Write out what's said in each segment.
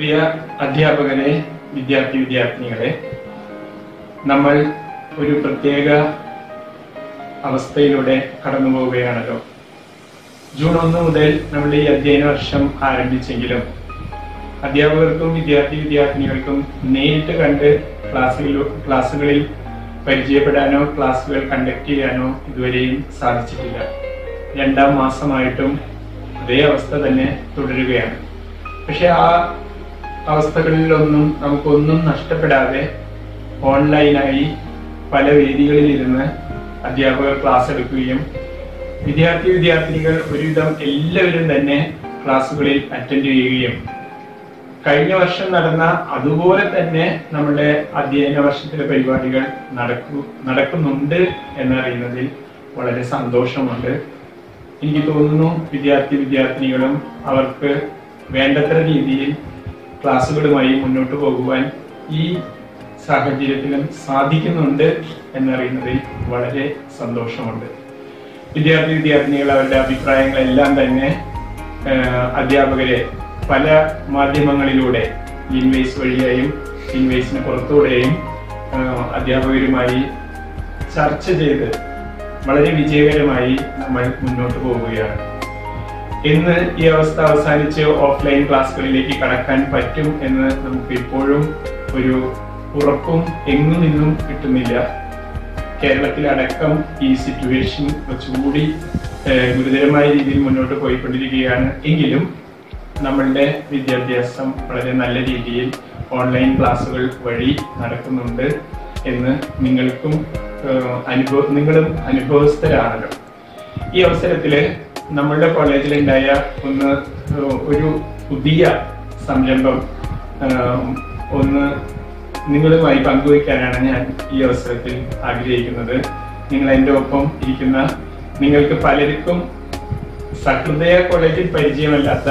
പ്രിയ അധ്യാപകരെ വിദ്യാർത്ഥി വിദ്യാർത്ഥിനികളെ നമ്മൾ ഒരു പ്രത്യേക അവസ്ഥയിലൂടെ കടന്നു പോവുകയാണല്ലോ. ജൂൺ ഒന്ന് മുതൽ നമ്മൾ ഈ അധ്യയന വർഷം ആരംഭിച്ചെങ്കിലും അധ്യാപകർക്കും വിദ്യാർത്ഥി വിദ്യാർത്ഥിനികൾക്കും നേരിട്ട് കണ്ട് ക്ലാസ്സുകളിൽ ക്ലാസ്സുകളിൽ പരിചയപ്പെടാനോ ക്ലാസ്സുകൾ കണ്ടക്ട് ചെയ്യാനോ ഇതുവരെയും സാധിച്ചിട്ടില്ല. രണ്ടാം മാസമായിട്ടും അതേ അവസ്ഥ തന്നെ തുടരുകയാണ്. പക്ഷെ ആ അവസ്ഥകളിലൊന്നും നമുക്കൊന്നും നഷ്ടപ്പെടാതെ ഓൺലൈനായി പല വേദികളിൽ ഇരുന്ന് അധ്യാപകർ ക്ലാസ് എടുക്കുകയും വിദ്യാർത്ഥി വിദ്യാർത്ഥിനികൾ ഒരുവിധം എല്ലാവരും തന്നെ ക്ലാസ്സുകളിൽ അറ്റൻഡ് ചെയ്യുകയും. കഴിഞ്ഞ വർഷം നടന്ന അതുപോലെ തന്നെ നമ്മുടെ അധ്യയന വർഷത്തിലെ പരിപാടികൾ നടക്കു നടക്കുന്നുണ്ട് എന്നറിയുന്നതിൽ വളരെ സന്തോഷമുണ്ട്. എനിക്ക് തോന്നുന്നു വിദ്യാർത്ഥി വിദ്യാർത്ഥിനികളും അവർക്ക് വേണ്ടത്ര രീതിയിൽ ക്ലാസ്സുകളുമായി മുന്നോട്ട് പോകുവാൻ ഈ സാഹചര്യത്തിലും സാധിക്കുന്നുണ്ട് എന്നറിയുന്നതിൽ വളരെ സന്തോഷമുണ്ട്. വിദ്യാർത്ഥി വിദ്യാർത്ഥിനികൾ അവരുടെ അഭിപ്രായങ്ങളെല്ലാം തന്നെ അധ്യാപകരെ പല മാധ്യമങ്ങളിലൂടെ ഇൻവേസ് വഴിയായും ഇൻവേസിന് പുറത്തൂടെയും അധ്യാപകരുമായി ചർച്ച ചെയ്ത് വളരെ വിജയകരമായി നമ്മൾ മുന്നോട്ട് പോവുകയാണ്. ഇന്ന് ഈ അവസ്ഥ അവസാനിച്ച് ഓഫ്ലൈൻ ക്ലാസ്സുകളിലേക്ക് കടക്കാൻ പറ്റും എന്ന് നമുക്ക് ഇപ്പോഴും ഒരു ഉറപ്പും എങ്ങും നിന്നും കിട്ടുന്നില്ല. കേരളത്തിലടക്കം ഈ സിറ്റുവേഷൻ കുറച്ചുകൂടി ഗുരുതരമായ രീതിയിൽ മുന്നോട്ട് പോയിക്കൊണ്ടിരിക്കുകയാണ്. എങ്കിലും നമ്മളുടെ വിദ്യാഭ്യാസം വളരെ നല്ല രീതിയിൽ ഓൺലൈൻ ക്ലാസ്സുകൾ വഴി നടക്കുന്നുണ്ട് എന്ന് നിങ്ങൾക്കും അനുഭവ നിങ്ങളും അനുഭവസ്ഥരാണല്ലോ. ഈ അവസരത്തിൽ നമ്മളുടെ കോളേജിലുണ്ടായ ഒന്ന് ഒരു പുതിയ സംരംഭം ഒന്ന് നിങ്ങളുമായി പങ്കുവയ്ക്കാനാണ് ഞാൻ ഈ അവസരത്തിൽ ആഗ്രഹിക്കുന്നത്. നിങ്ങൾ എന്റെ ഒപ്പം ഇരിക്കുന്ന നിങ്ങൾക്ക് പലർക്കും സഹൃദയ കോളേജിൽ പരിചയമല്ലാത്ത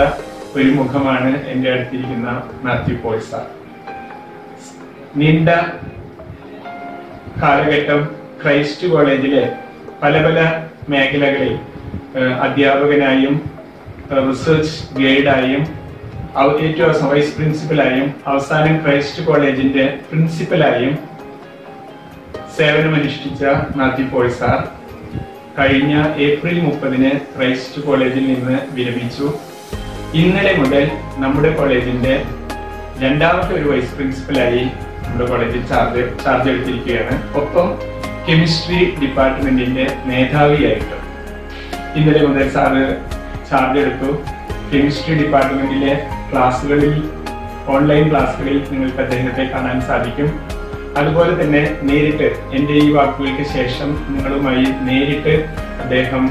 ഒരു മുഖമാണ് എന്റെ അടുത്തിരിക്കുന്ന മാത്യു പോൾ സാർ. നീണ്ട കാലഘട്ടം ക്രൈസ്റ്റ് കോളേജിലെ പല പല മേഖലകളിൽ അധ്യാപകനായും റിസർച്ച് ഗൈഡായും ഏറ്റവും വൈസ് പ്രിൻസിപ്പലായും അവസാനം ക്രൈസ്റ്റ് കോളേജിന്റെ പ്രിൻസിപ്പലായും സേവനമനുഷ്ഠിച്ച നദി പോൾ സാർ കഴിഞ്ഞ ഏപ്രിൽ മുപ്പതിന് ക്രൈസ്റ്റ് കോളേജിൽ നിന്ന് വിരമിച്ചു. ഇന്നലെ മുതൽ നമ്മുടെ കോളേജിന്റെ രണ്ടാമത്തെ ഒരു വൈസ് പ്രിൻസിപ്പലായി നമ്മുടെ കോളേജിൽ ചാർജ് ചാർജ് എടുത്തിരിക്കുകയാണ്. ഒപ്പം കെമിസ്ട്രി ഡിപ്പാർട്ട്മെന്റിന്റെ മേധാവിയായിട്ടും ഇന്നലെ മുതൽ സാറ് ചാർജ് എടുത്തു. കെമിസ്ട്രി ഡിപ്പാർട്ട്മെന്റിലെ ക്ലാസ്സുകളിൽ ഓൺലൈൻ ക്ലാസ്സുകളിൽ നിങ്ങൾക്ക് അദ്ദേഹത്തെ കാണാൻ സാധിക്കും. അതുപോലെ തന്നെ നേരിട്ട് എന്റെ ഈ വാക്കുകൾക്ക് ശേഷം നിങ്ങളുമായി നേരിട്ട് അദ്ദേഹം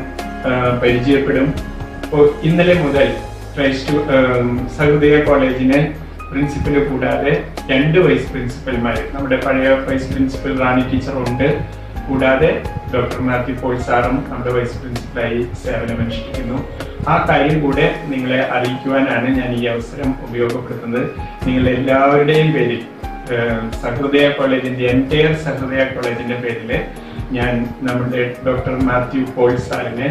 പരിചയപ്പെടും. ഇന്നലെ മുതൽ ക്രൈസ്റ്റ് സഹൃദയ കോളേജിന് പ്രിൻസിപ്പൽ കൂടാതെ രണ്ട് വൈസ് പ്രിൻസിപ്പൽമാർ നമ്മുടെ പഴയ വൈസ് പ്രിൻസിപ്പൽ റാണി ടീച്ചർ ഉണ്ട്. കൂടാതെ ഡോക്ടർ മാത്യു പോയ് സാറും നമ്മുടെ വൈസ് പ്രിൻസിപ്പലായി സേവനമനുഷ്ഠിക്കുന്നു ആ കാര്യം കൂടെ നിങ്ങളെ അറിയിക്കുവാനാണ് ഞാൻ ഈ അവസരം ഉപയോഗപ്പെടുത്തുന്നത്. നിങ്ങൾ എല്ലാവരുടെയും പേരിൽ സഹൃദയ കോളേജിന്റെ എന്റയർ സഹൃദയ കോളേജിന്റെ പേരിൽ ഞാൻ നമ്മുടെ ഡോക്ടർ മാത്യു പോൾ സാറിനെ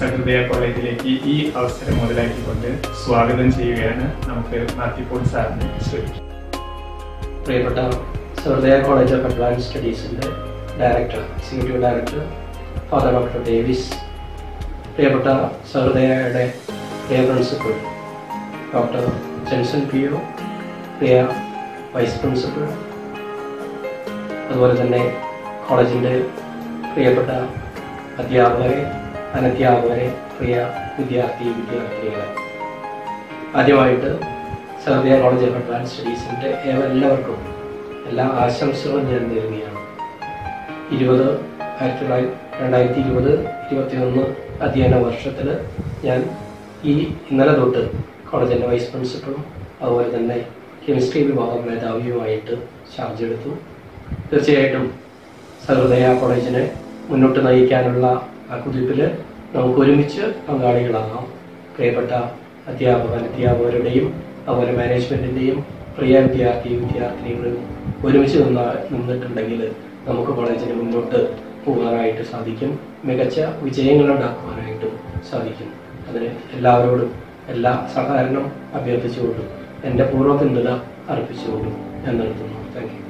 സഹൃദയ കോളേജിലേക്ക് ഈ അവസരം മുതലാക്കിക്കൊണ്ട് സ്വാഗതം ചെയ്യുകയാണ് നമുക്ക് മാത്യു പോൾ സാറിനെ പ്രിയപ്പെട്ട സഹൃദയ college of advance സ്റ്റഡീസിന്റെ director executive director father doctor Davis പ്രിയപ്പെട്ട സഹൃദയയുടെ പ്രിയ principal doctor Jenson P O പ്രിയ വൈസ് പ്രിൻസിപ്പൽ അതുപോലെ തന്നെ കോളേജിന്റെ പ്രിയപ്പെട്ട അധ്യാപകരെ അനധ്യാപകരെ പ്രിയ വിദ്യാർത്ഥി വിദ്യാർത്ഥികളെ ആദ്യമായിട്ട് സഹൃദയ കോളേജ് ഓഫ് അഡ്വാൻസ് സ്റ്റഡീസിന്റെ എല്ലാവർക്കും എല്ലാ ആശംസകളും ഞാൻ നേരുകയാണ്. ഇരുപത് ആയിരത്തി തൊള്ളായിരത്തി രണ്ടായിരത്തി ഇരുപത് ഇരുപത്തിയൊന്ന് അധ്യയന വർഷത്തിൽ ഞാൻ ഈ ഇന്നലെ തൊട്ട് കോളേജിന്റെ വൈസ് പ്രിൻസിപ്പളും അതുപോലെ തന്നെ കെമിസ്ട്രി വിഭാഗം മേധാവിയുമായിട്ട് ചാർജ് എടുത്തു. തീർച്ചയായിട്ടും സഹൃദയ കോളേജിനെ മുന്നോട്ട് നയിക്കാനുള്ള ആ കുതിപ്പിൽ നമുക്ക് ഒരുമിച്ച് പങ്കാളികളാകാം. പ്രിയപ്പെട്ട അധ്യാപക അധ്യാപകരുടെയും അതുപോലെ മാനേജ്മെന്റിന്റെയും പ്രിയ വിദ്യാർത്ഥി വിദ്യാർത്ഥിനികളും ഒരുമിച്ച് നിന്ന നിന്നിട്ടുണ്ടെങ്കിൽ നമുക്ക് കോളേജിന് മുന്നോട്ട് പോകാനായിട്ട് സാധിക്കും. മികച്ച വിജയങ്ങൾ ഉണ്ടാക്കുവാനായിട്ടും സാധിക്കും. അതിന് എല്ലാവരോടും എല്ലാ സഹകരണം അഭ്യർത്ഥിച്ചുകൊണ്ടും എന്റെ പൂർവ പിന്തുണ അർപ്പിച്ചുകൊണ്ടും ഞാൻ നിർത്തുന്നു. Thank you